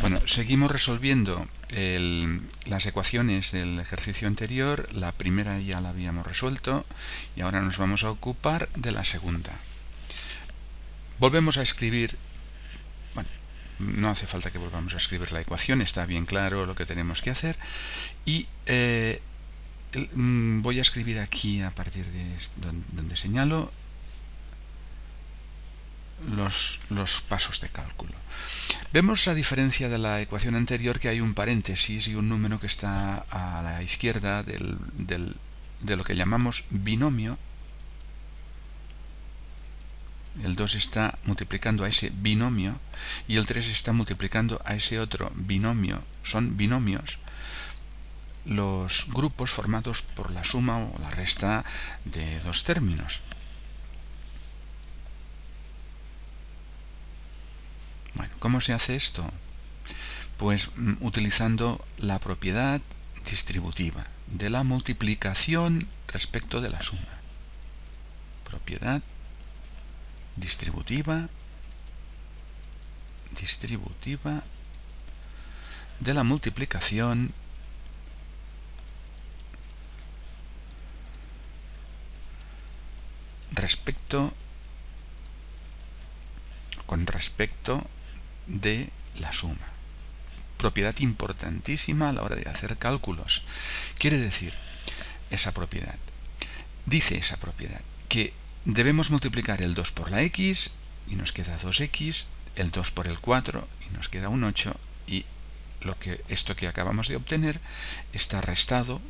Bueno, seguimos resolviendo las ecuaciones del ejercicio anterior. La primera ya la habíamos resuelto y ahora nos vamos a ocupar de la segunda. Volvemos a escribir, bueno, no hace falta que volvamos a escribir la ecuación, está bien claro lo que tenemos que hacer. Y eh, mm, voy a escribir aquí a partir de donde señalo los, los, pasos de cálculo. Vemos a diferencia de la ecuación anterior que hay un paréntesis y un número que está a la izquierda del, de lo que llamamos binomio. El 2 está multiplicando a ese binomio y el 3 está multiplicando a ese otro binomio. Son binomios los grupos formados por la suma o la resta de dos términos. Bueno, ¿cómo se hace esto? Pues mm, utilizando la propiedad distributiva de la multiplicación respecto de la suma. Propiedad distributiva distributiva de la multiplicación respecto con respecto de la suma. Propiedad importantísima a la hora de hacer cálculos. Quiere decir, esa propiedad, dice esa propiedad, que debemos multiplicar el 2 por la x y nos queda 2x, el 2 por el 4 y nos queda un 8 y lo que esto que acabamos de obtener está restado,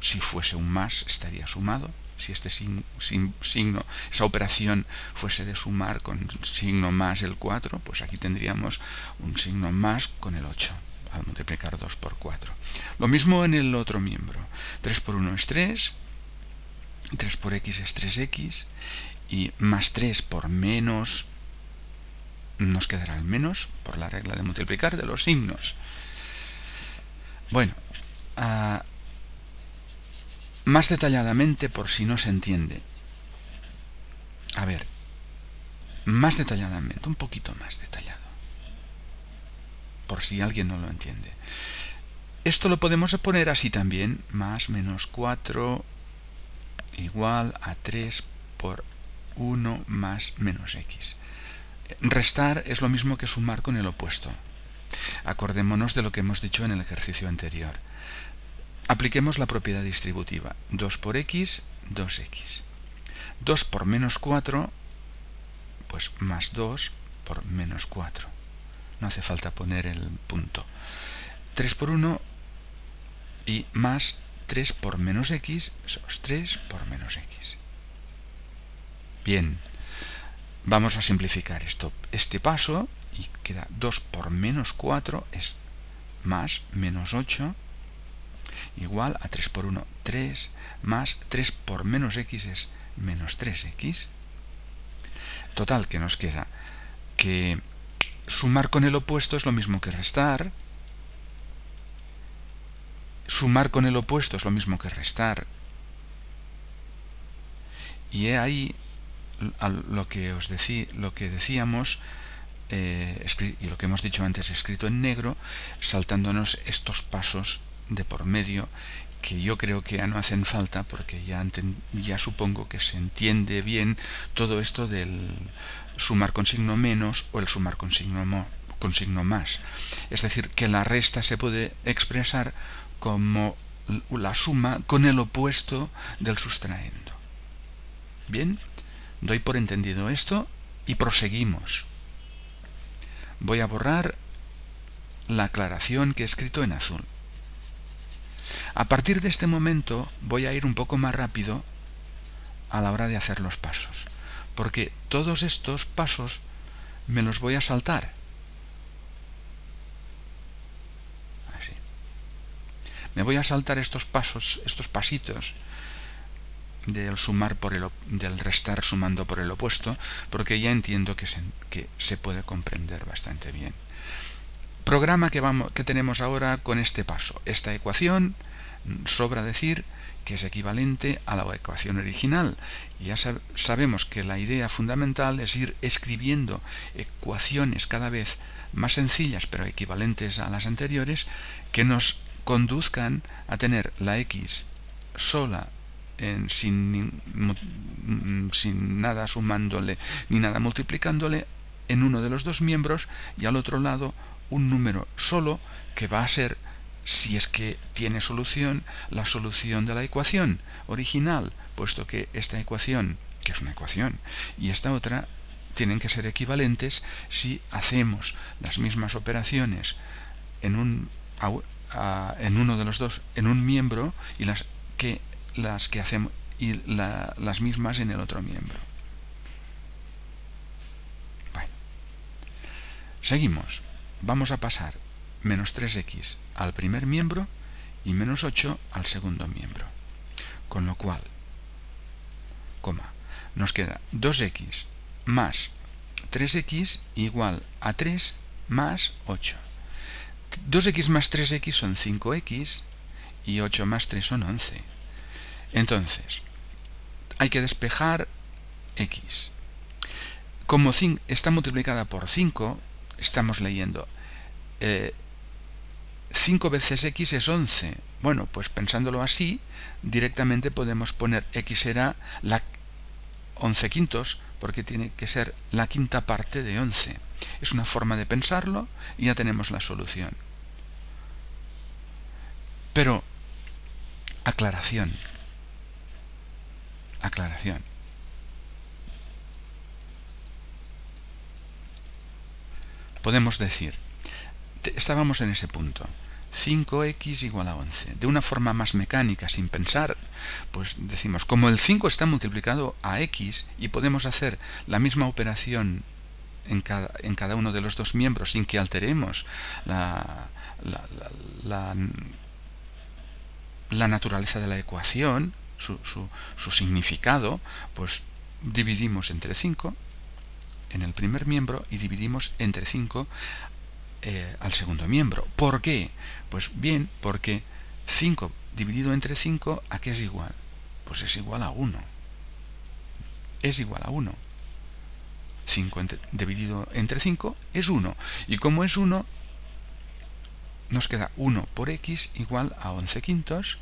si fuese un más estaría sumado, si este signo, esa operación fuese de sumar con signo más el 4, pues aquí tendríamos un signo más con el 8 al multiplicar 2 por 4. Lo mismo en el otro miembro. 3 por 1 es 3, 3 por x es 3x y más 3 por menos nos quedará el menos por la regla de multiplicar de los signos. Bueno, uh, más detalladamente por si no se entiende. A ver, más detalladamente, un poquito más detallado. Por si alguien no lo entiende. Esto lo podemos poner así también, más menos 4 igual a 3 por 1 más menos x. Restar es lo mismo que sumar con el opuesto. Acordémonos de lo que hemos dicho en el ejercicio anterior. Apliquemos la propiedad distributiva. 2 por x, 2x. 2 por menos 4, pues más 2 por menos 4. No hace falta poner el punto. 3 por 1 y más 3 por menos x, son 3 por menos x. Bien, vamos a simplificar esto. Este paso, y queda 2 por menos 4, es más menos 8 igual a 3 por 1, 3, más 3 por menos x es menos 3x. Total, que nos queda que sumar con el opuesto es lo mismo que restar. Sumar con el opuesto es lo mismo que restar. Y he ahí lo que os decí, lo que decíamos eh, y lo que hemos dicho antes escrito en negro, saltándonos estos pasos de por medio que yo creo que ya no hacen falta porque ya, ya supongo que se entiende bien todo esto del sumar con signo menos o el sumar con signo, con signo más. Es decir, que la resta se puede expresar como la suma con el opuesto del sustraendo. Bien, doy por entendido esto y proseguimos. Voy a borrar la aclaración que he escrito en azul. A partir de este momento voy a ir un poco más rápido a la hora de hacer los pasos, porque todos estos pasos me los voy a saltar. Así. Me voy a saltar estos pasos, estos pasitos del sumar por el del restar sumando por el opuesto, porque ya entiendo que se, que se puede comprender bastante bien programa que, tenemos ahora con este paso. Esta ecuación sobra decir que es equivalente a la ecuación original. Y ya sabemos que la idea fundamental es ir escribiendo ecuaciones cada vez más sencillas pero equivalentes a las anteriores que nos conduzcan a tener la x sola en, sin, sin nada sumándole ni nada multiplicándole en uno de los dos miembros y al otro lado un número solo que va a ser si es que tiene solución la solución de la ecuación original, puesto que esta ecuación, que es una ecuación, y esta otra tienen que ser equivalentes si hacemos las mismas operaciones en un en uno de los dos en un miembro y las que las que hacemos y las mismas en el otro miembro. Bueno. Seguimos. Vamos a pasar menos 3x al primer miembro y menos 8 al segundo miembro. Con lo cual, coma, nos queda 2x más 3x igual a 3 más 8. 2x más 3x son 5x y 8 más 3 son 11. Entonces, hay que despejar x. Como está multiplicada por 5, estamos leyendo eh, 5 veces x es 11. Bueno, pues pensándolo así, directamente podemos poner x será la 11 quintos, porque tiene que ser la quinta parte de 11. Es una forma de pensarlo y ya tenemos la solución. Pero, aclaración. Aclaración. Podemos decir, estábamos en ese punto. 5x igual a 11. De una forma más mecánica, sin pensar, pues decimos, como el 5 está multiplicado a x y podemos hacer la misma operación en cada, en cada uno de los dos miembros sin que alteremos la, la, la, naturaleza de la ecuación, su, su, su significado, pues dividimos entre 5 en el primer miembro y dividimos entre 5 eh, al segundo miembro. ¿Por qué? Pues bien, porque 5 dividido entre 5, ¿a qué es igual? Pues es igual a 1. Es igual a 1. 5 dividido entre 5 es 1. Y como es 1, nos queda 1 por x igual a 11 quintos.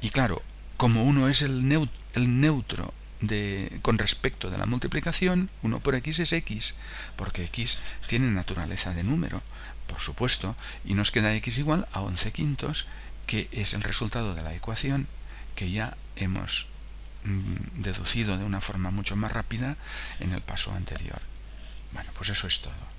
Y claro, como 1 es el, el neutro con respecto de la multiplicación, 1 por x es x, porque x tiene naturaleza de número, por supuesto, y nos queda x igual a 11 quintos, que es el resultado de la ecuación que ya hemos mm, deducido de una forma mucho más rápida en el paso anterior. Bueno, pues eso es todo.